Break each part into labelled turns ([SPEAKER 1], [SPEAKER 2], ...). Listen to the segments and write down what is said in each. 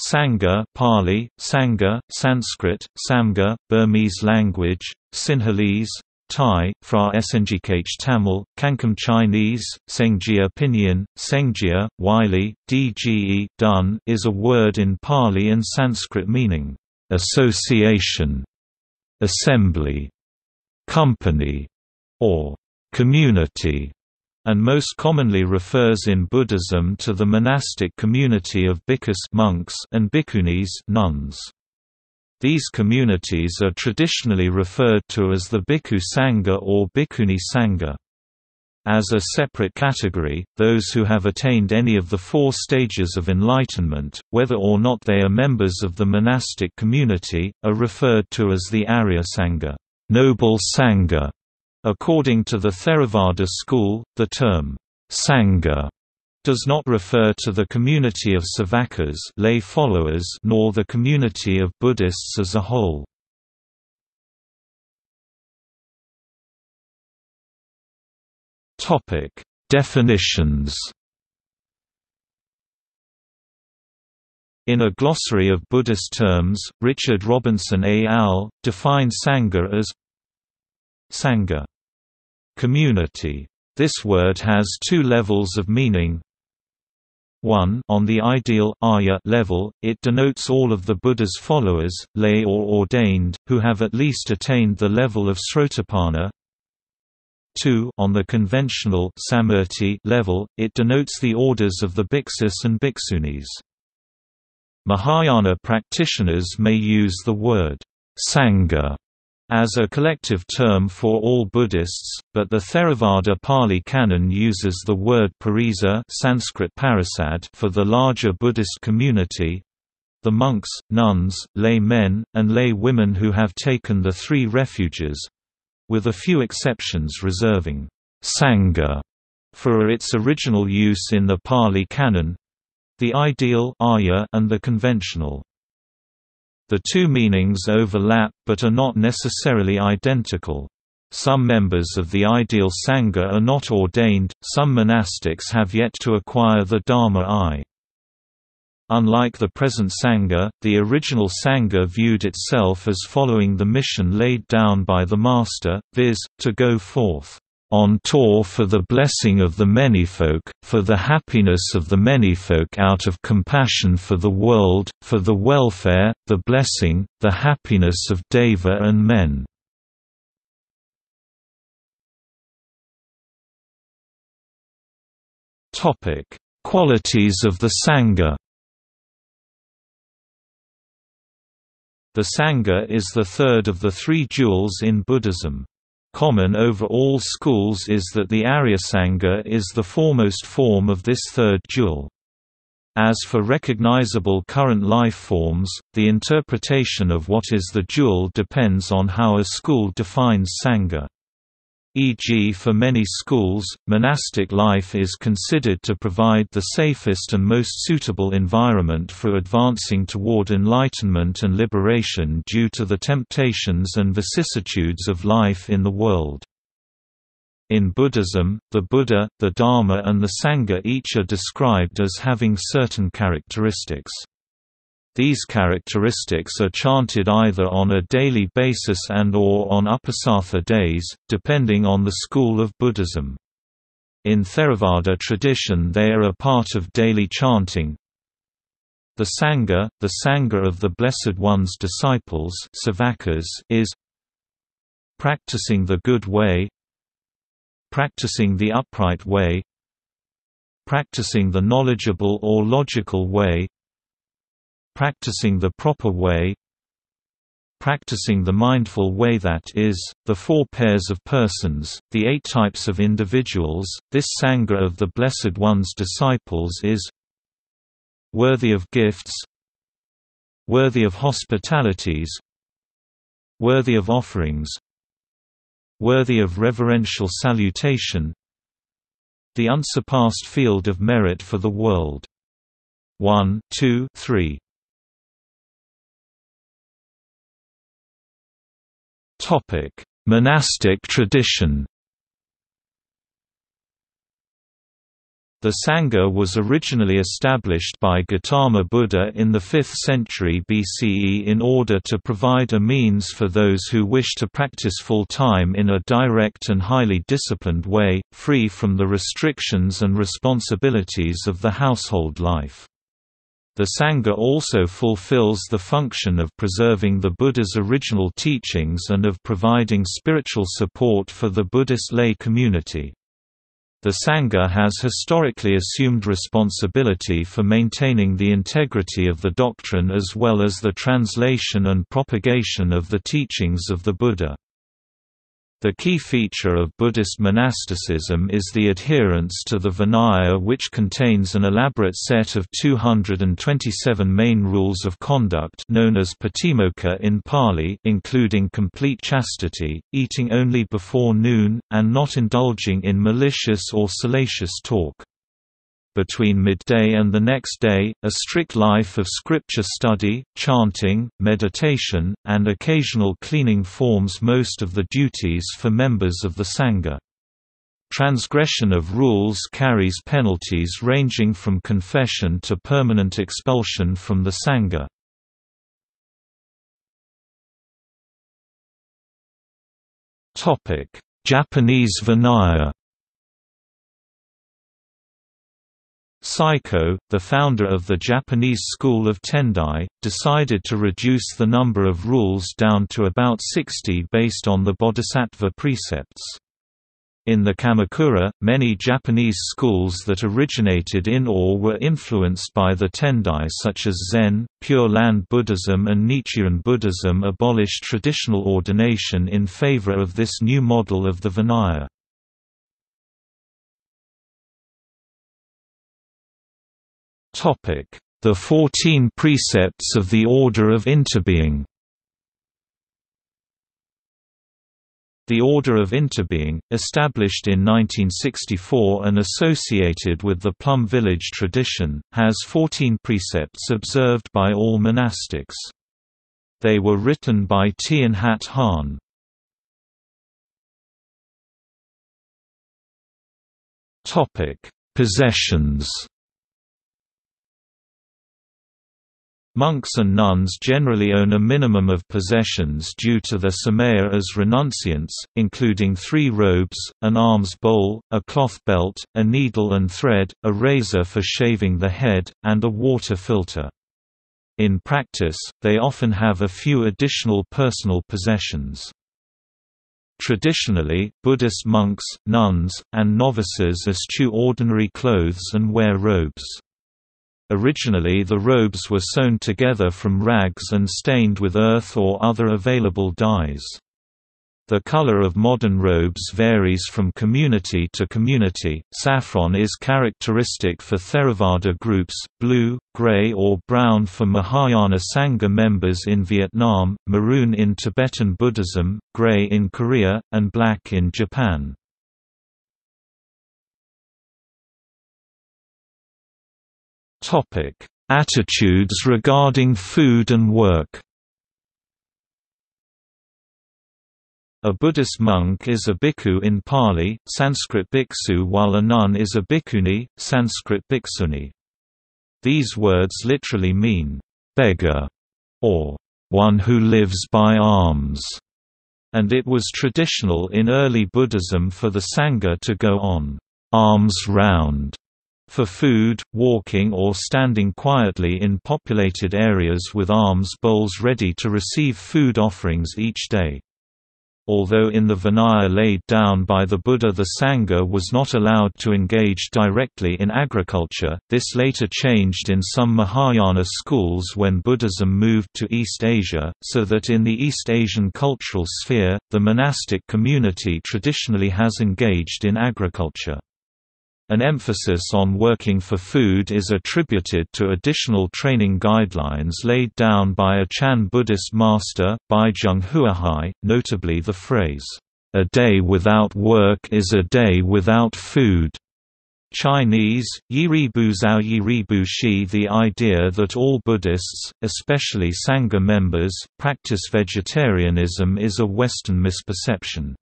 [SPEAKER 1] Sangha Pali, Sangha, Sanskrit, Samga, Burmese language, Sinhalese, Thai, Fra Sngkh Tamil, Kankam Chinese, Sengjia Pinyin, Sengjia, Wylie, Dge dun is a word in Pali and Sanskrit meaning, association, assembly, company, or community and most commonly refers in Buddhism to the monastic community of bhikkhus monks and bhikkhunis nuns. These communities are traditionally referred to as the Bhikkhu Sangha or Bhikkhuni Sangha. As a separate category, those who have attained any of the four stages of enlightenment, whether or not they are members of the monastic community, are referred to as the Arya Sangha, noble Sangha, According to the Theravada school, the term, Sangha does not refer to the community of Savakas lay followers nor the community of Buddhists as a whole. Topic: Definitions. In a glossary of Buddhist terms, Richard Robinson al. define Sangha as Sangha community. This word has two levels of meaning. 1 On the ideal Arya level, it denotes all of the Buddha's followers, lay or ordained, who have at least attained the level of Srotapanna. 2 On the conventional Samurti level, it denotes the orders of the Bhiksus and Bhiksunis. Mahayana practitioners may use the word Sangha as a collective term for all Buddhists, but the Theravada Pali Canon uses the word parisa Sanskrit parisad for the larger Buddhist community the monks, nuns, lay men, and lay women who have taken the three refuges with a few exceptions reserving Sangha for its original use in the Pali Canon the ideal and the conventional the two meanings overlap but are not necessarily identical. Some members of the ideal Sangha are not ordained, some monastics have yet to acquire the Dharma eye. Unlike the present Sangha, the original Sangha viewed itself as following the mission laid down by the Master, viz., to go forth on tour for the blessing of the manyfolk, for the happiness of the manyfolk out of compassion for the world, for the welfare, the blessing, the happiness of Deva and men. Qualities of the Sangha The Sangha is the third of the three jewels in Buddhism. Common over all schools is that the Aryasangha is the foremost form of this third jewel. As for recognizable current life forms, the interpretation of what is the jewel depends on how a school defines Sangha e.g. for many schools, monastic life is considered to provide the safest and most suitable environment for advancing toward enlightenment and liberation due to the temptations and vicissitudes of life in the world. In Buddhism, the Buddha, the Dharma and the Sangha each are described as having certain characteristics. These characteristics are chanted either on a daily basis and or on Uposatha days, depending on the school of Buddhism. In Theravada tradition they are a part of daily chanting. The Sangha, the Sangha of the Blessed One's disciples is practicing the good way practicing the upright way practicing the knowledgeable or logical way practicing the proper way practicing the mindful way that is, the four pairs of persons, the eight types of individuals, this Sangha of the Blessed One's disciples is worthy of gifts worthy of hospitalities worthy of offerings worthy of reverential salutation the unsurpassed field of merit for the world. 1 2 3 Topic: Monastic tradition. The Sangha was originally established by Gautama Buddha in the 5th century BCE in order to provide a means for those who wish to practice full-time in a direct and highly disciplined way, free from the restrictions and responsibilities of the household life. The Sangha also fulfills the function of preserving the Buddha's original teachings and of providing spiritual support for the Buddhist lay community. The Sangha has historically assumed responsibility for maintaining the integrity of the doctrine as well as the translation and propagation of the teachings of the Buddha. The key feature of Buddhist monasticism is the adherence to the Vinaya which contains an elaborate set of 227 main rules of conduct known as Patimokkha in Pali including complete chastity, eating only before noon, and not indulging in malicious or salacious talk between midday and the next day, a strict life of scripture study, chanting, meditation, and occasional cleaning forms most of the duties for members of the Sangha. Transgression of rules carries penalties ranging from confession to permanent expulsion from the Sangha. Japanese Vinaya Saicho, the founder of the Japanese school of Tendai, decided to reduce the number of rules down to about 60 based on the Bodhisattva precepts. In the Kamakura, many Japanese schools that originated in or were influenced by the Tendai such as Zen, Pure Land Buddhism and Nichiren Buddhism abolished traditional ordination in favor of this new model of the Vinaya. The Fourteen Precepts of the Order of Interbeing The Order of Interbeing, established in 1964 and associated with the Plum Village tradition, has 14 precepts observed by all monastics. They were written by Thich Nhat Hanh. Possessions Monks and nuns generally own a minimum of possessions due to their samaya as renunciants, including three robes, an alms bowl, a cloth belt, a needle and thread, a razor for shaving the head, and a water filter. In practice, they often have a few additional personal possessions. Traditionally, Buddhist monks, nuns, and novices eschew ordinary clothes and wear robes. Originally the robes were sewn together from rags and stained with earth or other available dyes. The color of modern robes varies from community to community. Saffron is characteristic for Theravada groups, blue, gray, or brown for Mahayana Sangha members in Vietnam, maroon in Tibetan Buddhism, gray in Korea, and black in Japan. Topic: Attitudes regarding food and work. A Buddhist monk is a bhikkhu in Pali, Sanskrit bhiksu while a nun is a bhikkhuni, Sanskrit bhikshuni. These words literally mean, beggar, or one who lives by alms, and it was traditional in early Buddhism for the Sangha to go on alms round for food, walking or standing quietly in populated areas with alms bowls ready to receive food offerings each day. Although in the Vinaya laid down by the Buddha the Sangha was not allowed to engage directly in agriculture, this later changed in some Mahayana schools when Buddhism moved to East Asia, so that in the East Asian cultural sphere, the monastic community traditionally has engaged in agriculture. An emphasis on working for food is attributed to additional training guidelines laid down by a Chan Buddhist master, Baizhang Huaihai, notably the phrase, "'A day without work is a day without food' Chinese, Yiribu Zhao Yiribu Shi The idea that all Buddhists, especially Sangha members, practice vegetarianism is a Western misperception.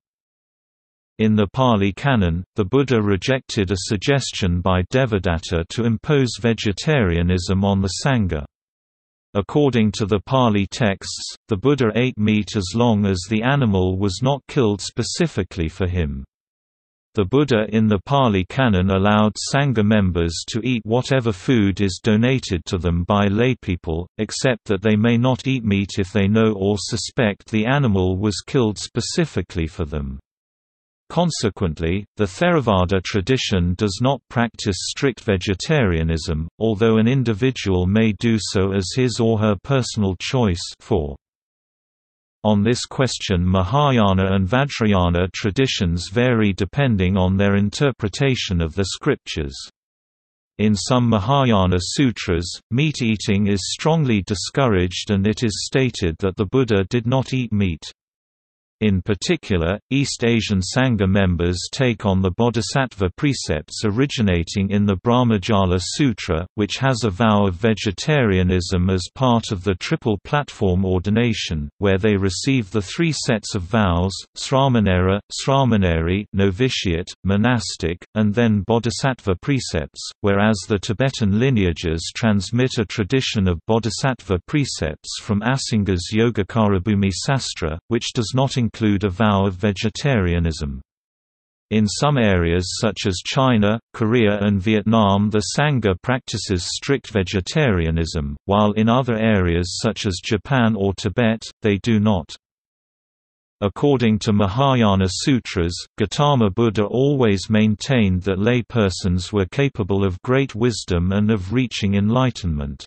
[SPEAKER 1] In the Pali Canon, the Buddha rejected a suggestion by Devadatta to impose vegetarianism on the Sangha. According to the Pali texts, the Buddha ate meat as long as the animal was not killed specifically for him. The Buddha in the Pali Canon allowed Sangha members to eat whatever food is donated to them by laypeople, except that they may not eat meat if they know or suspect the animal was killed specifically for them. Consequently, the Theravada tradition does not practice strict vegetarianism, although an individual may do so as his or her personal choice for. On this question Mahayana and Vajrayana traditions vary depending on their interpretation of the scriptures. In some Mahayana sutras, meat eating is strongly discouraged and it is stated that the Buddha did not eat meat. In particular, East Asian Sangha members take on the bodhisattva precepts originating in the Brahmajala Sutra, which has a vow of vegetarianism as part of the triple platform ordination, where they receive the three sets of vows, sramanera, sramaneri novitiate, monastic, and then bodhisattva precepts, whereas the Tibetan lineages transmit a tradition of bodhisattva precepts from Asanga's Yogacarabhumi Sastra, which does not include a vow of vegetarianism. In some areas such as China, Korea and Vietnam the Sangha practices strict vegetarianism, while in other areas such as Japan or Tibet, they do not. According to Mahayana sutras, Gautama Buddha always maintained that lay persons were capable of great wisdom and of reaching enlightenment.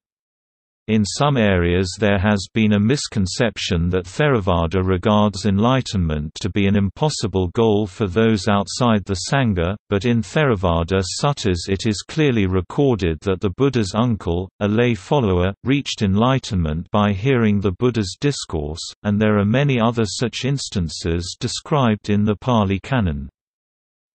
[SPEAKER 1] In some areas there has been a misconception that Theravada regards enlightenment to be an impossible goal for those outside the Sangha, but in Theravada suttas it is clearly recorded that the Buddha's uncle, a lay follower, reached enlightenment by hearing the Buddha's discourse, and there are many other such instances described in the Pali Canon.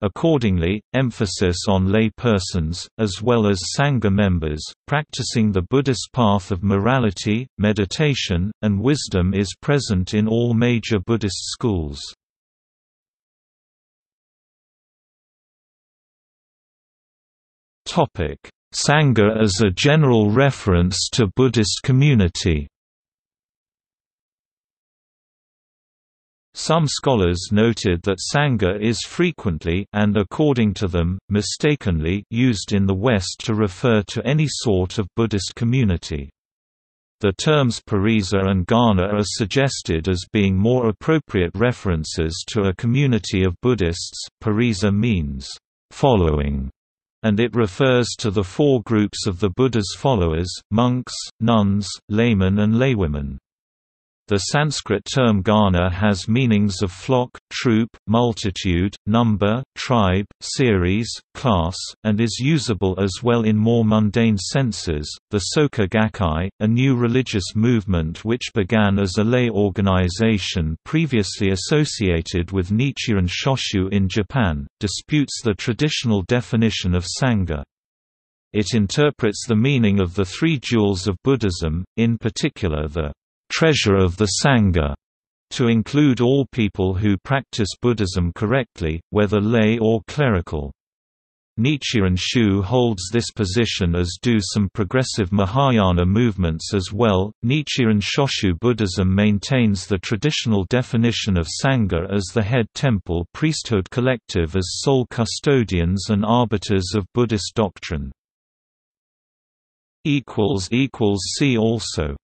[SPEAKER 1] Accordingly, emphasis on lay persons, as well as Sangha members, practicing the Buddhist path of morality, meditation, and wisdom is present in all major Buddhist schools. Sangha as a general reference to Buddhist community Some scholars noted that Sangha is frequently and according to them, mistakenly used in the West to refer to any sort of Buddhist community. The terms Parisa and Gana are suggested as being more appropriate references to a community of Buddhists. Parisa means following, and it refers to the four groups of the Buddha's followers, monks, nuns, laymen and laywomen. The Sanskrit term Gana has meanings of flock, troop, multitude, number, tribe, series, class, and is usable as well in more mundane senses. The Soka Gakkai, a new religious movement which began as a lay organization previously associated with Nichiren Shoshu in Japan, disputes the traditional definition of Sangha. It interprets the meaning of the three jewels of Buddhism, in particular the treasure of the Sangha, to include all people who practice Buddhism correctly, whether lay or clerical. Nichiren Shu holds this position as do some progressive Mahayana movements as well. Nichiren Shoshu Buddhism maintains the traditional definition of Sangha as the head temple priesthood collective as sole custodians and arbiters of Buddhist doctrine. See also